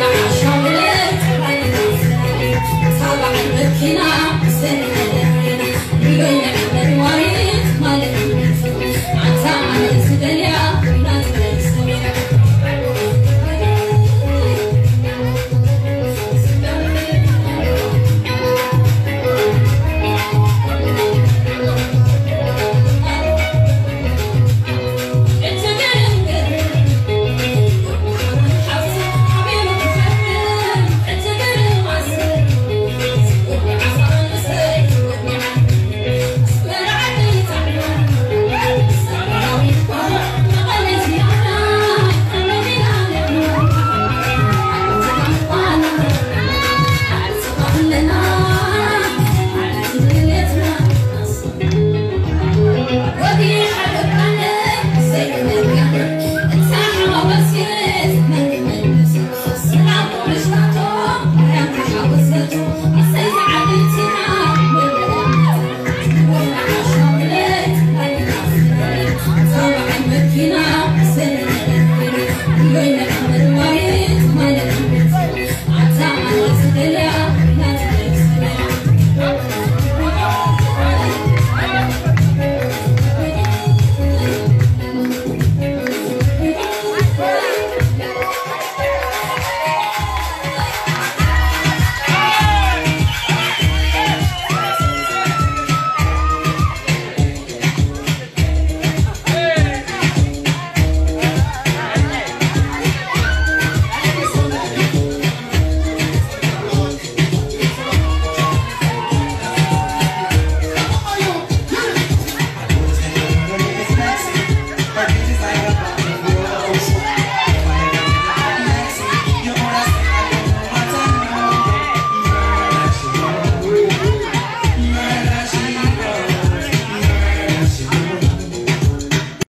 Sana şöyle Sabah looking up